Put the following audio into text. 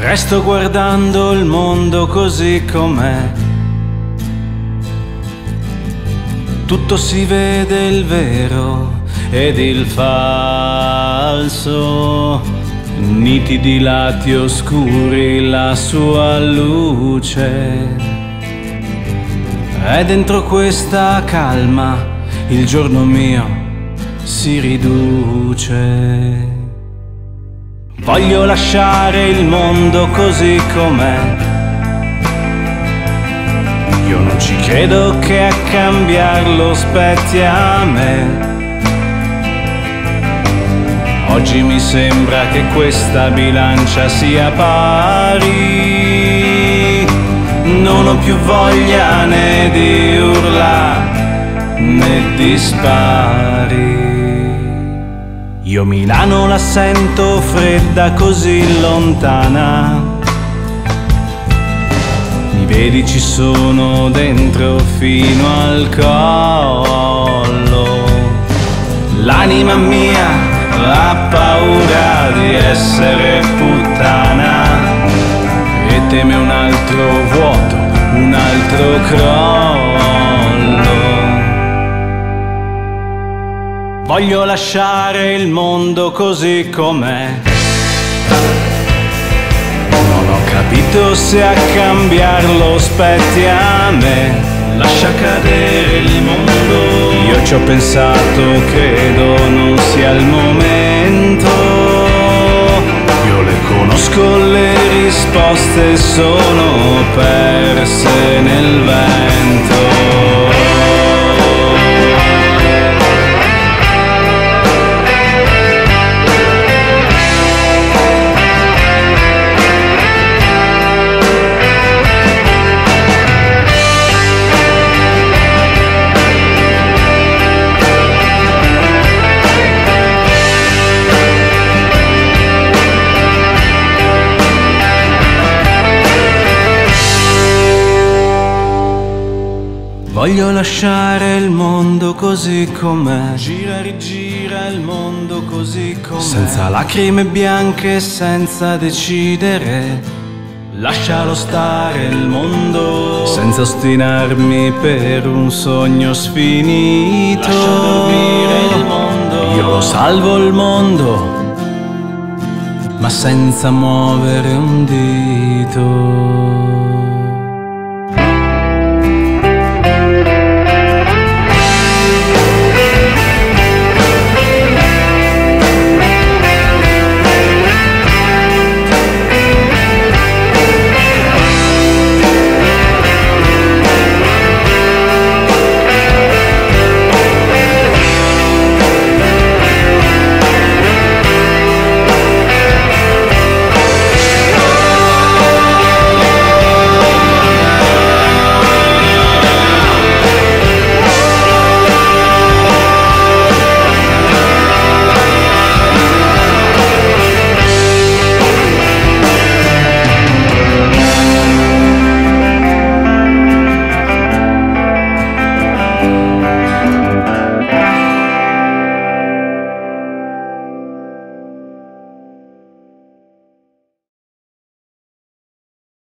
Resto guardando il mondo così com'è. Tutto si vede il vero ed il falso. Nitidi lati oscuri la sua luce. E dentro questa calma il giorno mio si riduce. Voglio lasciare il mondo così com'è. Io non ci credo che a cambiarlo spetti a me. Oggi mi sembra che questa bilancia sia pari. Non ho più voglia né di urla né di spari. Io Milano la sento fredda così lontana. Mi vedi ci sono dentro fino al collo. L'anima mia ha paura di essere puttana e teme un altro vuoto, un altro crollo. Voglio lasciare il mondo così com'è. Non ho capito se a cambiarlo spetti a me. Lascia cadere il mondo. Io ci ho pensato, credo non sia il momento. Io le conosco le risposte, sono perse nel vento. Voglio lasciare il mondo così com'è. Gira, rigira il mondo così com'è. Senza lacrime bianche, senza decidere. Lascialo stare il mondo. Senza ostinarmi per un sogno sfinito. Lascia dormire il mondo. Io lo salvo il mondo. Ma senza muovere un dito.